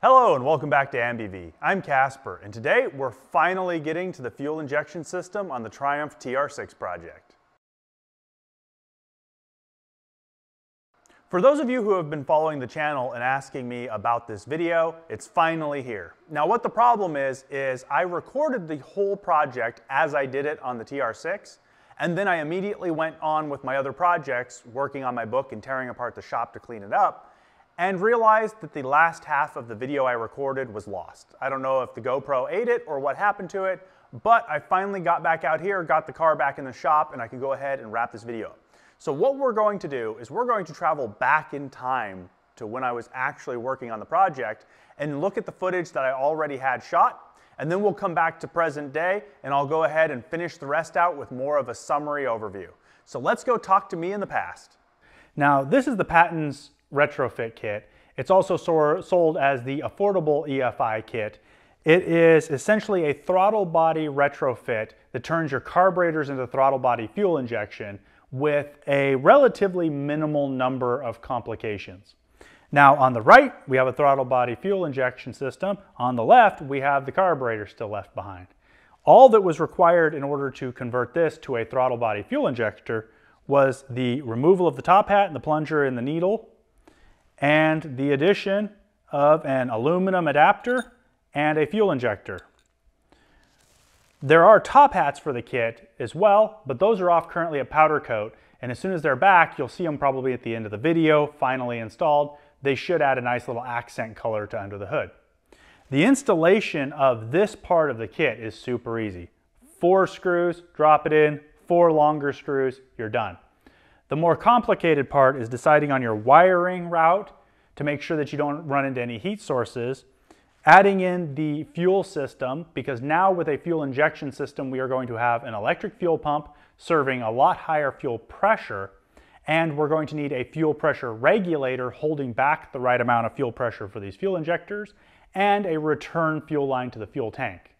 Hello and welcome back to AmbiVe. I'm Casper and today we're finally getting to the fuel injection system on the Triumph TR6 project. For those of you who have been following the channel and asking me about this video, it's finally here. Now what the problem is, is I recorded the whole project as I did it on the TR6, and then I immediately went on with my other projects, working on my book and tearing apart the shop to clean it up, and realized that the last half of the video I recorded was lost. I don't know if the GoPro ate it or what happened to it, but I finally got back out here, got the car back in the shop, and I can go ahead and wrap this video up. So what we're going to do is we're going to travel back in time to when I was actually working on the project and look at the footage that I already had shot. And then we'll come back to present day and I'll go ahead and finish the rest out with more of a summary overview. So let's go talk to me in the past. Now, this is the Patton's retrofit kit. It's also sold as the affordable EFI kit. It is essentially a throttle body retrofit that turns your carburetors into throttle body fuel injection with a relatively minimal number of complications. Now on the right, we have a throttle body fuel injection system. On the left, we have the carburetor still left behind. All that was required in order to convert this to a throttle body fuel injector was the removal of the top hat and the plunger and the needle, and the addition of an aluminum adapter and a fuel injector. There are top hats for the kit as well, but those are off currently at powder coat. And as soon as they're back, you'll see them probably at the end of the video, finally installed. They should add a nice little accent color to under the hood. The installation of this part of the kit is super easy. Four screws, drop it in, four longer screws, you're done. The more complicated part is deciding on your wiring route to make sure that you don't run into any heat sources Adding in the fuel system, because now with a fuel injection system, we are going to have an electric fuel pump serving a lot higher fuel pressure, and we're going to need a fuel pressure regulator holding back the right amount of fuel pressure for these fuel injectors, and a return fuel line to the fuel tank.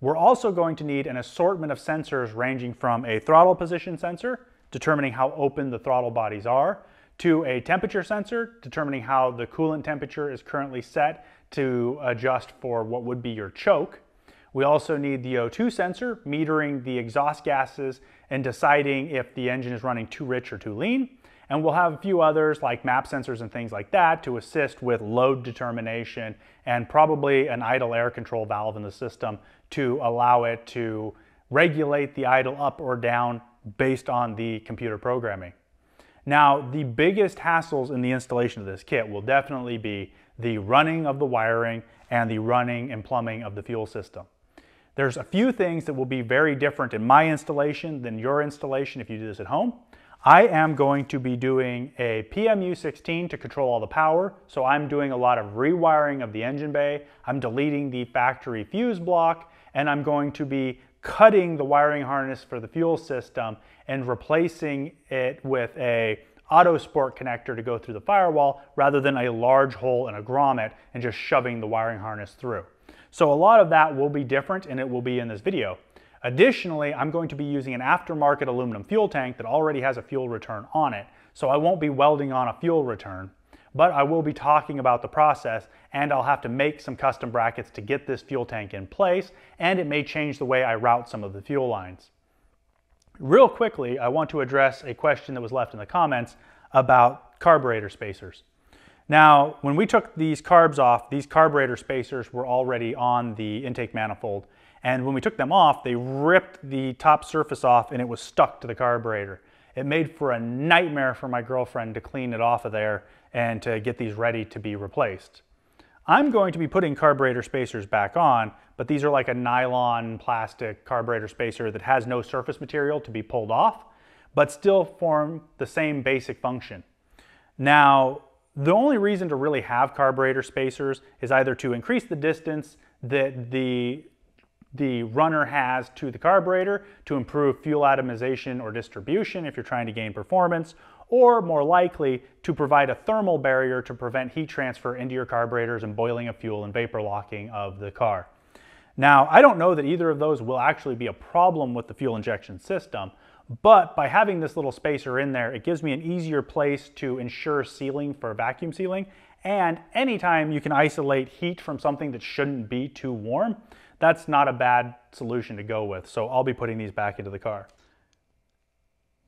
We're also going to need an assortment of sensors ranging from a throttle position sensor, determining how open the throttle bodies are, to a temperature sensor, determining how the coolant temperature is currently set to adjust for what would be your choke. We also need the O2 sensor, metering the exhaust gases and deciding if the engine is running too rich or too lean. And we'll have a few others like map sensors and things like that to assist with load determination and probably an idle air control valve in the system to allow it to regulate the idle up or down based on the computer programming. Now, the biggest hassles in the installation of this kit will definitely be the running of the wiring and the running and plumbing of the fuel system. There's a few things that will be very different in my installation than your installation if you do this at home. I am going to be doing a PMU16 to control all the power. So I'm doing a lot of rewiring of the engine bay. I'm deleting the factory fuse block and I'm going to be cutting the wiring harness for the fuel system and replacing it with a Autosport connector to go through the firewall rather than a large hole in a grommet and just shoving the wiring harness through. So a lot of that will be different and it will be in this video. Additionally, I'm going to be using an aftermarket aluminum fuel tank that already has a fuel return on it. So I won't be welding on a fuel return but I will be talking about the process and I'll have to make some custom brackets to get this fuel tank in place and it may change the way I route some of the fuel lines. Real quickly, I want to address a question that was left in the comments about carburetor spacers. Now, when we took these carbs off, these carburetor spacers were already on the intake manifold. And when we took them off, they ripped the top surface off and it was stuck to the carburetor. It made for a nightmare for my girlfriend to clean it off of there and to get these ready to be replaced. I'm going to be putting carburetor spacers back on, but these are like a nylon plastic carburetor spacer that has no surface material to be pulled off, but still form the same basic function. Now, the only reason to really have carburetor spacers is either to increase the distance that the the runner has to the carburetor to improve fuel atomization or distribution if you're trying to gain performance, or more likely to provide a thermal barrier to prevent heat transfer into your carburetors and boiling of fuel and vapor locking of the car. Now, I don't know that either of those will actually be a problem with the fuel injection system, but by having this little spacer in there, it gives me an easier place to ensure sealing for vacuum sealing And anytime you can isolate heat from something that shouldn't be too warm, that's not a bad solution to go with. So I'll be putting these back into the car.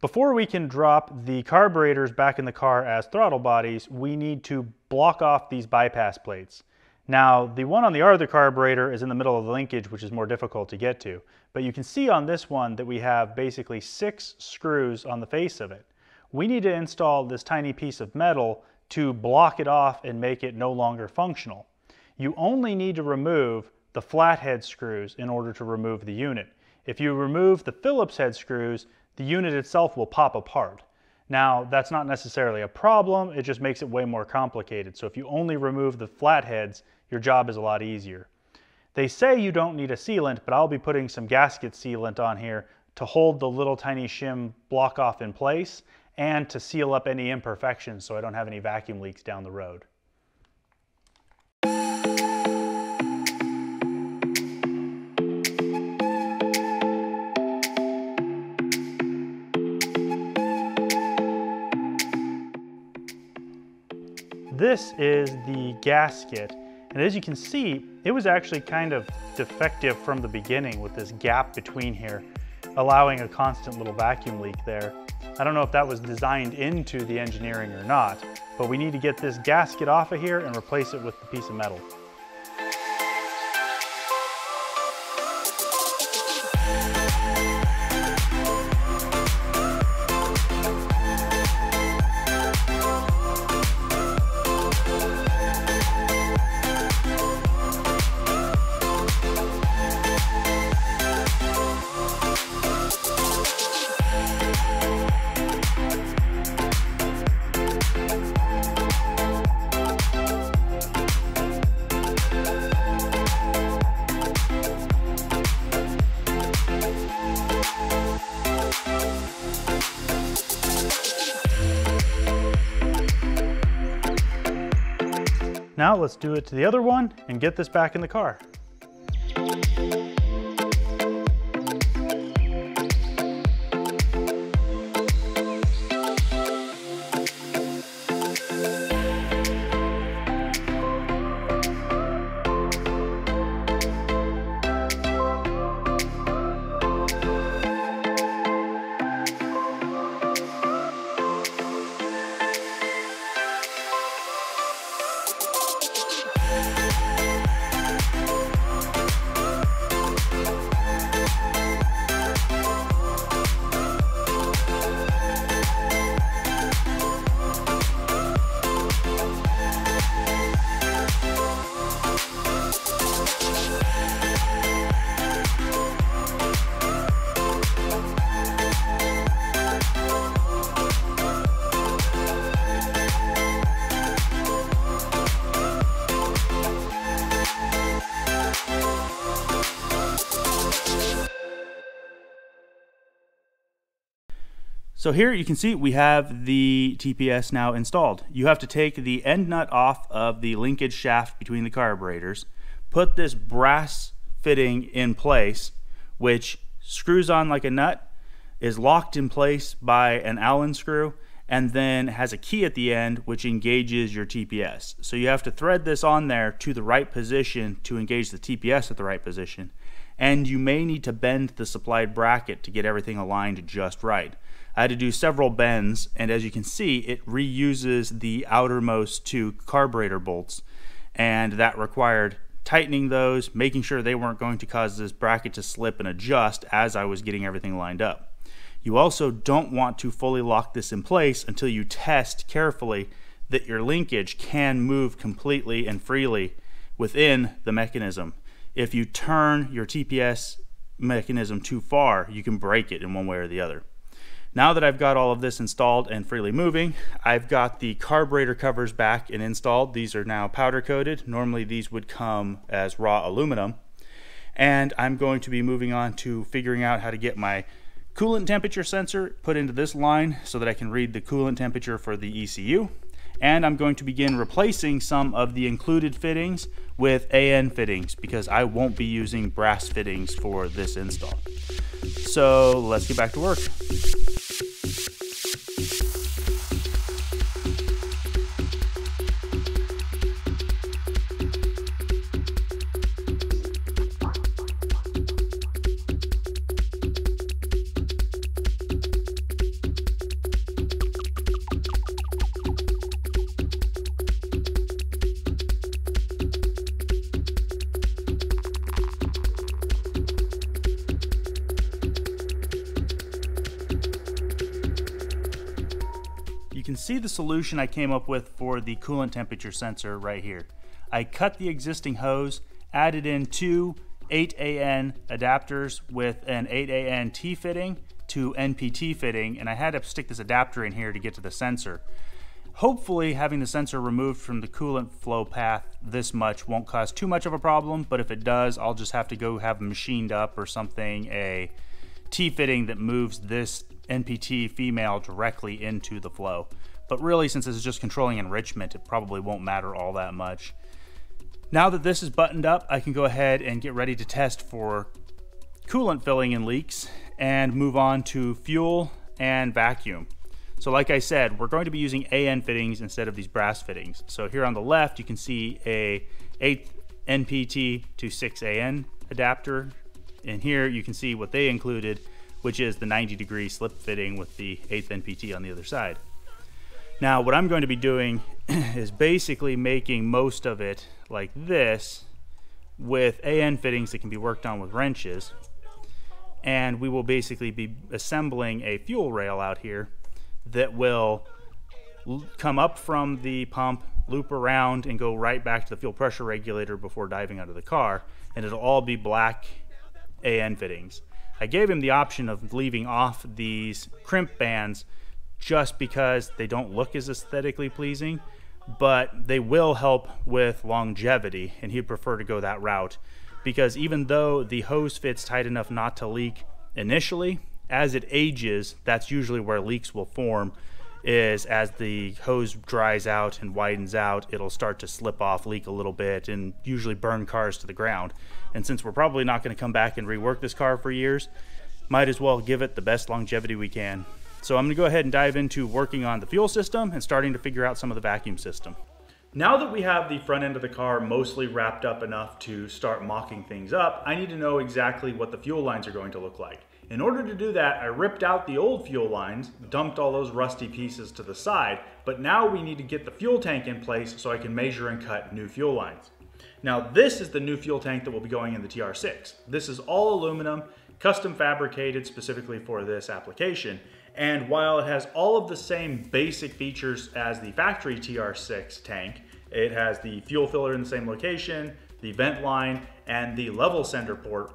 Before we can drop the carburetors back in the car as throttle bodies, we need to block off these bypass plates. Now, the one on the other carburetor is in the middle of the linkage, which is more difficult to get to. But you can see on this one that we have basically six screws on the face of it. We need to install this tiny piece of metal to block it off and make it no longer functional. You only need to remove the flathead screws in order to remove the unit. If you remove the Phillips head screws, the unit itself will pop apart. Now, that's not necessarily a problem, it just makes it way more complicated. So if you only remove the flatheads, your job is a lot easier. They say you don't need a sealant, but I'll be putting some gasket sealant on here to hold the little tiny shim block off in place and to seal up any imperfections so I don't have any vacuum leaks down the road. This is the gasket. And as you can see, it was actually kind of defective from the beginning with this gap between here, allowing a constant little vacuum leak there. I don't know if that was designed into the engineering or not, but we need to get this gasket off of here and replace it with the piece of metal. Now let's do it to the other one and get this back in the car. So here you can see we have the TPS now installed. You have to take the end nut off of the linkage shaft between the carburetors, put this brass fitting in place, which screws on like a nut, is locked in place by an Allen screw, and then has a key at the end which engages your TPS. So you have to thread this on there to the right position to engage the TPS at the right position. And you may need to bend the supplied bracket to get everything aligned just right. I had to do several bends, and as you can see, it reuses the outermost two carburetor bolts, and that required tightening those, making sure they weren't going to cause this bracket to slip and adjust as I was getting everything lined up. You also don't want to fully lock this in place until you test carefully that your linkage can move completely and freely within the mechanism. If you turn your TPS mechanism too far, you can break it in one way or the other. Now that I've got all of this installed and freely moving, I've got the carburetor covers back and installed. These are now powder coated. Normally these would come as raw aluminum. And I'm going to be moving on to figuring out how to get my coolant temperature sensor put into this line so that I can read the coolant temperature for the ECU. And I'm going to begin replacing some of the included fittings with AN fittings because I won't be using brass fittings for this install. So let's get back to work. See the solution I came up with for the coolant temperature sensor right here. I cut the existing hose, added in two 8AN adapters with an 8AN T fitting to NPT fitting, and I had to stick this adapter in here to get to the sensor. Hopefully having the sensor removed from the coolant flow path this much won't cause too much of a problem, but if it does, I'll just have to go have machined up or something, a T-fitting that moves this NPT female directly into the flow. But really, since this is just controlling enrichment, it probably won't matter all that much. Now that this is buttoned up, I can go ahead and get ready to test for coolant filling and leaks and move on to fuel and vacuum. So like I said, we're going to be using AN fittings instead of these brass fittings. So here on the left, you can see a 8 NPT to 6 AN adapter. And here you can see what they included, which is the 90 degree slip fitting with the 8th NPT on the other side. Now what I'm going to be doing is basically making most of it like this with AN fittings that can be worked on with wrenches. And we will basically be assembling a fuel rail out here that will come up from the pump, loop around, and go right back to the fuel pressure regulator before diving of the car. And it'll all be black AN fittings. I gave him the option of leaving off these crimp bands just because they don't look as aesthetically pleasing, but they will help with longevity, and he'd prefer to go that route. Because even though the hose fits tight enough not to leak initially, as it ages, that's usually where leaks will form. Is as the hose dries out and widens out, it'll start to slip off, leak a little bit, and usually burn cars to the ground. And since we're probably not going to come back and rework this car for years, might as well give it the best longevity we can. So I'm to go ahead and dive into working on the fuel system and starting to figure out some of the vacuum system. Now that we have the front end of the car mostly wrapped up enough to start mocking things up, I need to know exactly what the fuel lines are going to look like. In order to do that, I ripped out the old fuel lines, dumped all those rusty pieces to the side, but now we need to get the fuel tank in place so I can measure and cut new fuel lines. Now this is the new fuel tank that will be going in the TR6. This is all aluminum, custom fabricated specifically for this application. And while it has all of the same basic features as the factory TR6 tank, it has the fuel filler in the same location, the vent line, and the level sender port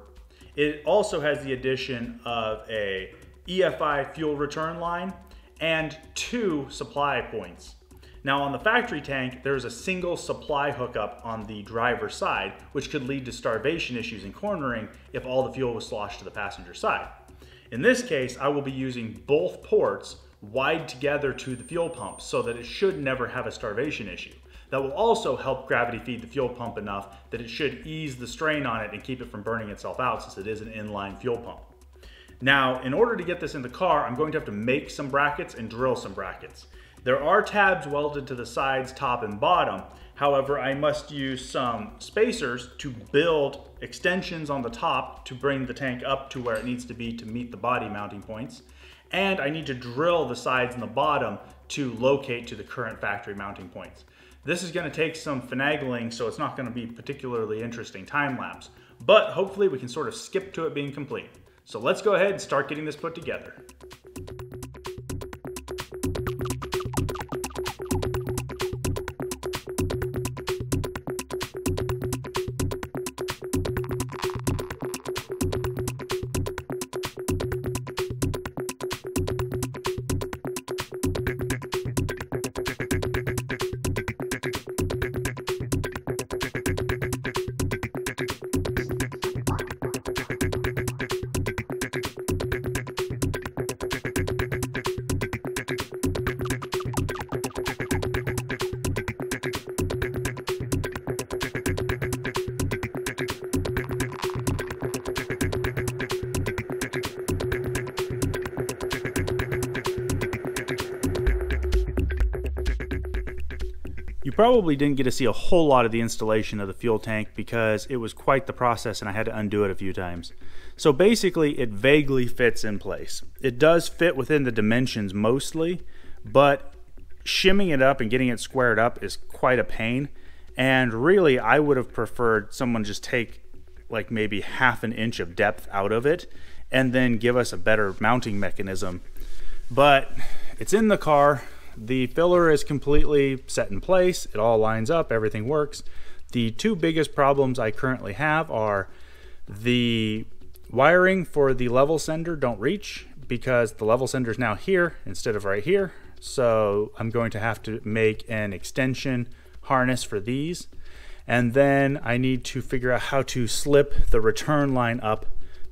it also has the addition of a EFI fuel return line and two supply points. Now on the factory tank, there's a single supply hookup on the driver's side, which could lead to starvation issues and cornering if all the fuel was sloshed to the passenger side. In this case, I will be using both ports wide together to the fuel pump so that it should never have a starvation issue that will also help gravity feed the fuel pump enough that it should ease the strain on it and keep it from burning itself out since it is an inline fuel pump. Now, in order to get this in the car, I'm going to have to make some brackets and drill some brackets. There are tabs welded to the sides, top and bottom. However, I must use some spacers to build extensions on the top to bring the tank up to where it needs to be to meet the body mounting points. And I need to drill the sides and the bottom to locate to the current factory mounting points. This is gonna take some finagling, so it's not gonna be particularly interesting time lapse, but hopefully we can sort of skip to it being complete. So let's go ahead and start getting this put together. Probably didn't get to see a whole lot of the installation of the fuel tank because it was quite the process and I had to undo it a few times. So basically it vaguely fits in place. It does fit within the dimensions mostly, but shimming it up and getting it squared up is quite a pain. And really I would have preferred someone just take like maybe half an inch of depth out of it and then give us a better mounting mechanism. But it's in the car, The filler is completely set in place. It all lines up, everything works. The two biggest problems I currently have are the wiring for the level sender don't reach because the level sender is now here instead of right here. So I'm going to have to make an extension harness for these. And then I need to figure out how to slip the return line up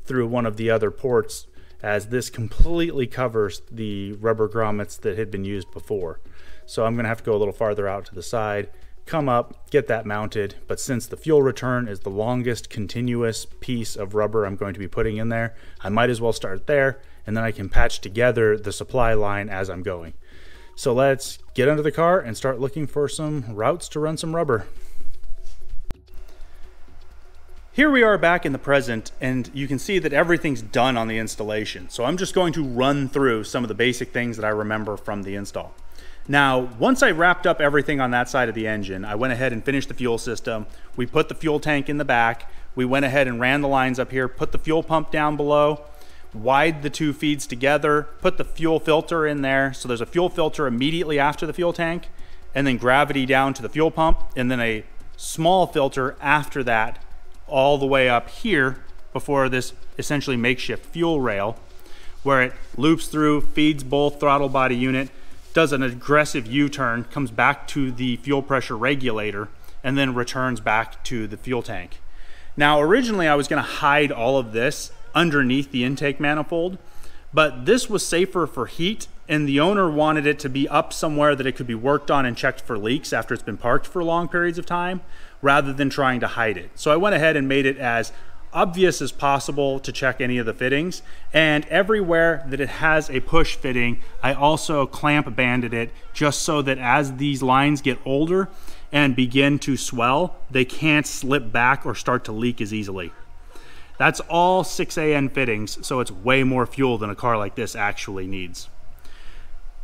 through one of the other ports as this completely covers the rubber grommets that had been used before. So I'm going to have to go a little farther out to the side, come up, get that mounted. But since the fuel return is the longest continuous piece of rubber I'm going to be putting in there, I might as well start there and then I can patch together the supply line as I'm going. So let's get under the car and start looking for some routes to run some rubber. Here we are back in the present and you can see that everything's done on the installation. So I'm just going to run through some of the basic things that I remember from the install. Now, once I wrapped up everything on that side of the engine, I went ahead and finished the fuel system. We put the fuel tank in the back. We went ahead and ran the lines up here, put the fuel pump down below, wide the two feeds together, put the fuel filter in there. So there's a fuel filter immediately after the fuel tank, and then gravity down to the fuel pump, and then a small filter after that all the way up here before this essentially makeshift fuel rail where it loops through, feeds both throttle body unit, does an aggressive U-turn, comes back to the fuel pressure regulator, and then returns back to the fuel tank. Now, originally I was gonna hide all of this underneath the intake manifold, but this was safer for heat and the owner wanted it to be up somewhere that it could be worked on and checked for leaks after it's been parked for long periods of time rather than trying to hide it. So I went ahead and made it as obvious as possible to check any of the fittings and everywhere that it has a push fitting I also clamp banded it just so that as these lines get older and begin to swell they can't slip back or start to leak as easily. That's all 6AN fittings so it's way more fuel than a car like this actually needs.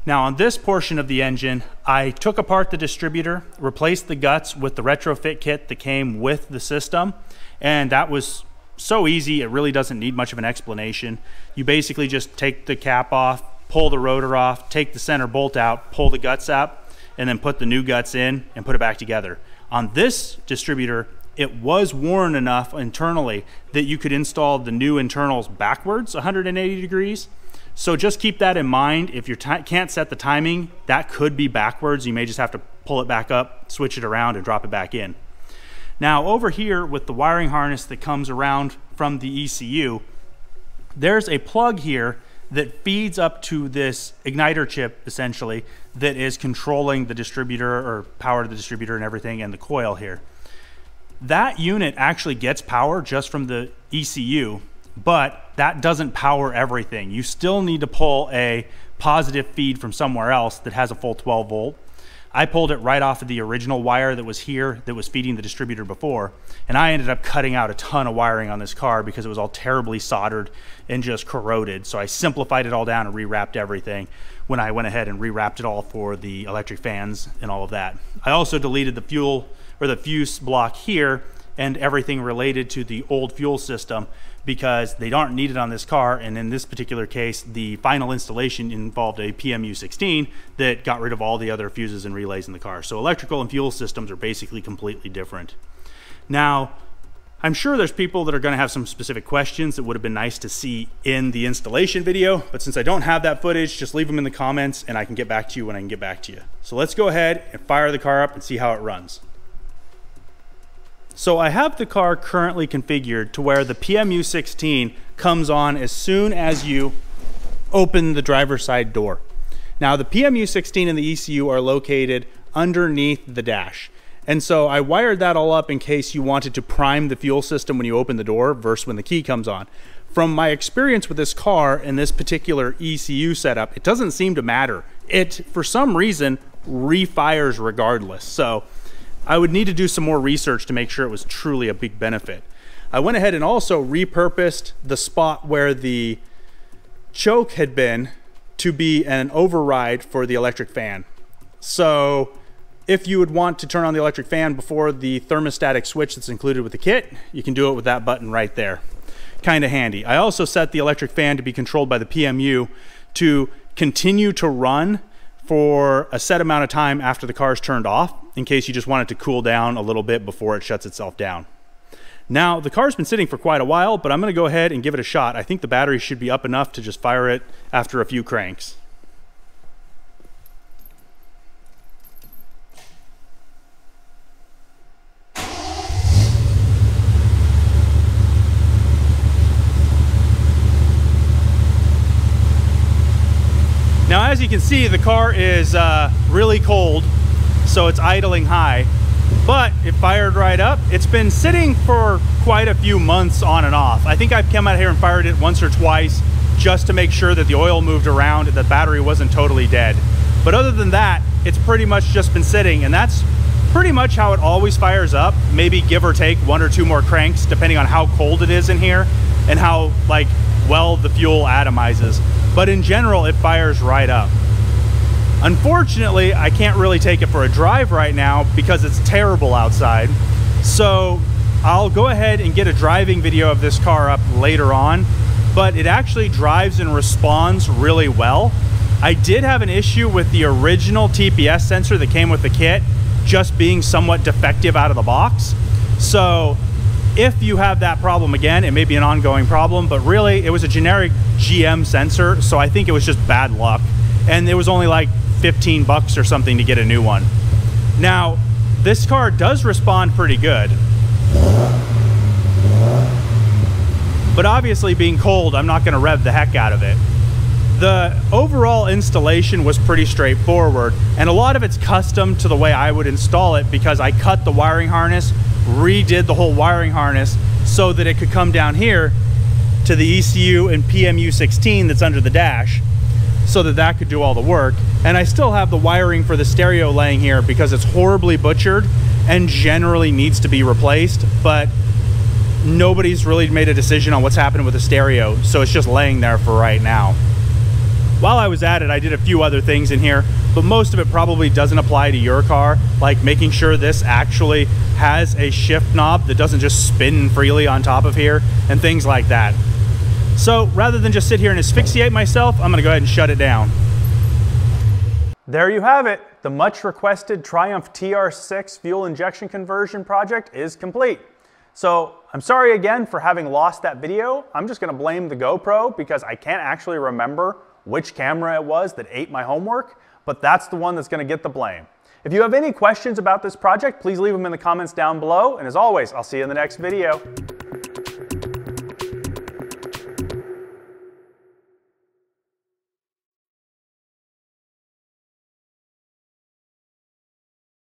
Now on this portion of the engine, I took apart the distributor, replaced the guts with the retrofit kit that came with the system, and that was so easy, it really doesn't need much of an explanation. You basically just take the cap off, pull the rotor off, take the center bolt out, pull the guts out, and then put the new guts in and put it back together. On this distributor, it was worn enough internally that you could install the new internals backwards 180 degrees so just keep that in mind. If you can't set the timing, that could be backwards. You may just have to pull it back up, switch it around, and drop it back in. Now over here with the wiring harness that comes around from the ECU, there's a plug here that feeds up to this igniter chip essentially that is controlling the distributor or power to the distributor and everything and the coil here. That unit actually gets power just from the ECU but that doesn't power everything. You still need to pull a positive feed from somewhere else that has a full 12 volt. I pulled it right off of the original wire that was here that was feeding the distributor before. And I ended up cutting out a ton of wiring on this car because it was all terribly soldered and just corroded. So I simplified it all down and rewrapped everything when I went ahead and rewrapped it all for the electric fans and all of that. I also deleted the fuel or the fuse block here and everything related to the old fuel system because they aren't needed on this car. And in this particular case, the final installation involved a PMU16 that got rid of all the other fuses and relays in the car. So electrical and fuel systems are basically completely different. Now, I'm sure there's people that are going to have some specific questions that would have been nice to see in the installation video, but since I don't have that footage, just leave them in the comments and I can get back to you when I can get back to you. So let's go ahead and fire the car up and see how it runs. So I have the car currently configured to where the PMU16 comes on as soon as you open the driver's side door. Now the PMU16 and the ECU are located underneath the dash. And so I wired that all up in case you wanted to prime the fuel system when you open the door versus when the key comes on. From my experience with this car and this particular ECU setup, it doesn't seem to matter. It, for some reason, refires regardless. So I would need to do some more research to make sure it was truly a big benefit. I went ahead and also repurposed the spot where the choke had been to be an override for the electric fan. So if you would want to turn on the electric fan before the thermostatic switch that's included with the kit, you can do it with that button right there. Kind of handy. I also set the electric fan to be controlled by the PMU to continue to run for a set amount of time after the car is turned off in case you just want it to cool down a little bit before it shuts itself down. Now, the car's been sitting for quite a while, but I'm gonna go ahead and give it a shot. I think the battery should be up enough to just fire it after a few cranks. Now, as you can see, the car is uh, really cold, so it's idling high, but it fired right up. It's been sitting for quite a few months on and off. I think I've come out here and fired it once or twice just to make sure that the oil moved around and the battery wasn't totally dead. But other than that, it's pretty much just been sitting, and that's pretty much how it always fires up. Maybe give or take one or two more cranks, depending on how cold it is in here and how like well the fuel atomizes but in general, it fires right up. Unfortunately, I can't really take it for a drive right now because it's terrible outside. So I'll go ahead and get a driving video of this car up later on, but it actually drives and responds really well. I did have an issue with the original TPS sensor that came with the kit just being somewhat defective out of the box. So if you have that problem again, it may be an ongoing problem, but really it was a generic GM sensor, so I think it was just bad luck. And it was only like 15 bucks or something to get a new one. Now, this car does respond pretty good. But obviously being cold, I'm not gonna rev the heck out of it. The overall installation was pretty straightforward, and a lot of it's custom to the way I would install it because I cut the wiring harness redid the whole wiring harness so that it could come down here to the ECU and PMU16 that's under the dash so that that could do all the work. And I still have the wiring for the stereo laying here because it's horribly butchered and generally needs to be replaced, but nobody's really made a decision on what's happening with the stereo, so it's just laying there for right now. While I was at it, I did a few other things in here, but most of it probably doesn't apply to your car, like making sure this actually has a shift knob that doesn't just spin freely on top of here and things like that. So rather than just sit here and asphyxiate myself, I'm gonna go ahead and shut it down. There you have it. The much requested Triumph TR6 fuel injection conversion project is complete. So I'm sorry again for having lost that video. I'm just gonna blame the GoPro because I can't actually remember which camera it was that ate my homework, but that's the one that's gonna get the blame. If you have any questions about this project, please leave them in the comments down below. And as always, I'll see you in the next video.